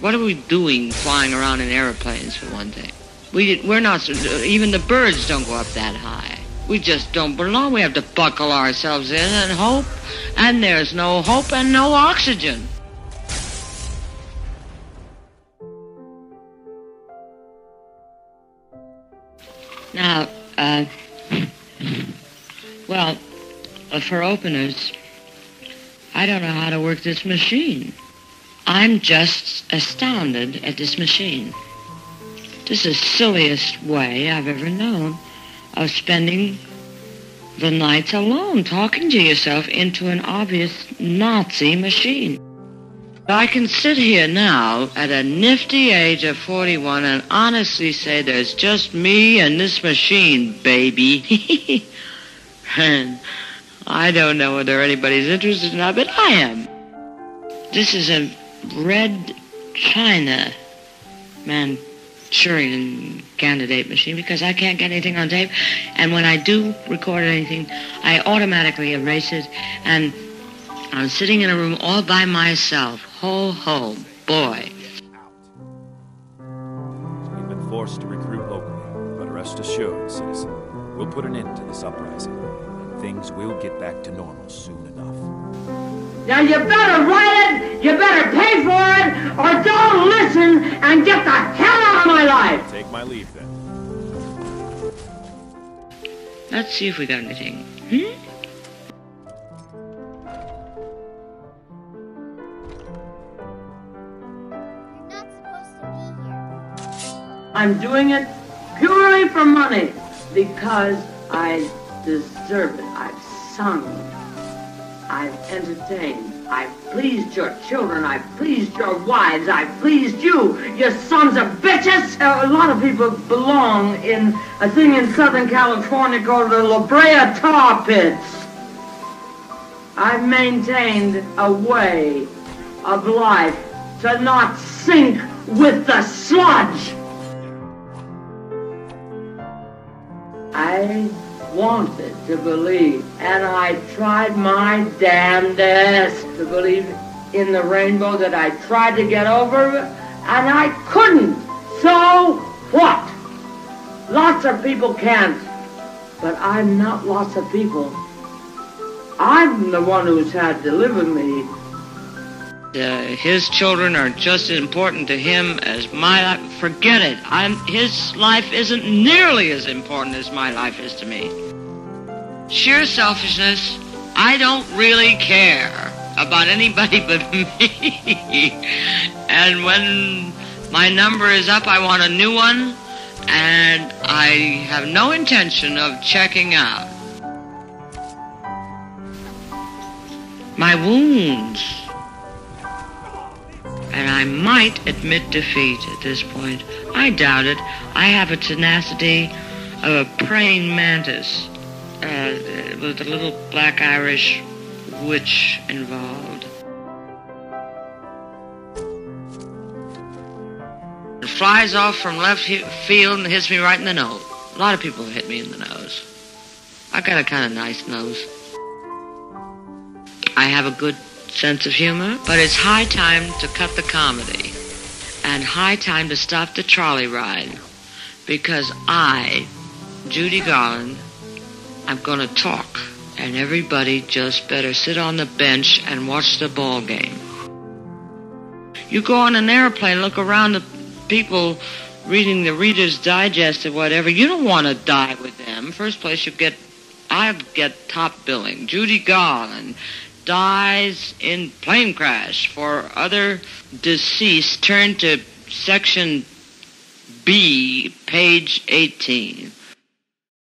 What are we doing flying around in airplanes, for one thing? We, we're not, even the birds don't go up that high. We just don't belong. We have to buckle ourselves in and hope, and there's no hope and no oxygen. Now, uh, well, uh, for openers, I don't know how to work this machine. I'm just astounded at this machine. This is the silliest way I've ever known of spending the nights alone, talking to yourself into an obvious Nazi machine. I can sit here now at a nifty age of 41 and honestly say there's just me and this machine, baby. and I don't know whether anybody's interested or not, but I am. This is a red China Manchurian candidate machine because I can't get anything on tape. And when I do record anything, I automatically erase it. And I'm sitting in a room all by myself. Ho, ho, boy. We've been forced to recruit locally, but rest assured, citizen, we'll put an end to this uprising, and things will get back to normal soon enough. Now you better write it, you better pay for it, or don't listen and get the hell out of my life! Take my leave then. Let's see if we got anything. Hmm? You're not supposed to be here. I'm doing it purely for money because I deserve it. I've sung, I've entertained, I've pleased your children, I've pleased your wives, I've pleased you, you sons of bitches. Uh, a lot of people belong in a thing in Southern California called the La Brea Tar Pits. I've maintained a way of life to not sink with the sludge. I wanted to believe, and I tried my damnedest to believe in the rainbow that I tried to get over, and I couldn't. So what? Lots of people can't, but I'm not lots of people. I'm the one who's had to live with me. Uh, his children are just as important to him as my life. Forget it. I'm, his life isn't nearly as important as my life is to me. Sheer selfishness. I don't really care about anybody but me. and when my number is up, I want a new one, and I have no intention of checking out. My wounds and I might admit defeat at this point. I doubt it. I have a tenacity of a praying mantis uh, with a little black Irish witch involved. It flies off from left field and hits me right in the nose. A lot of people hit me in the nose. I've got a kind of nice nose. I have a good sense of humor, but it's high time to cut the comedy and high time to stop the trolley ride because I, Judy Garland, I'm going to talk and everybody just better sit on the bench and watch the ball game. You go on an airplane, look around the people reading the Reader's Digest or whatever. You don't want to die with them. First place, you get, I get top billing. Judy Garland, dies in plane crash. For other deceased, turn to section B, page 18.